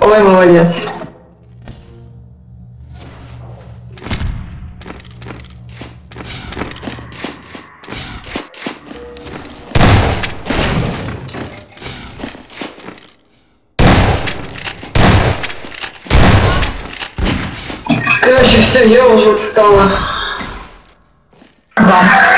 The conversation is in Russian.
Ой, молодец. Короче, все, я уже устала. Да.